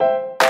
you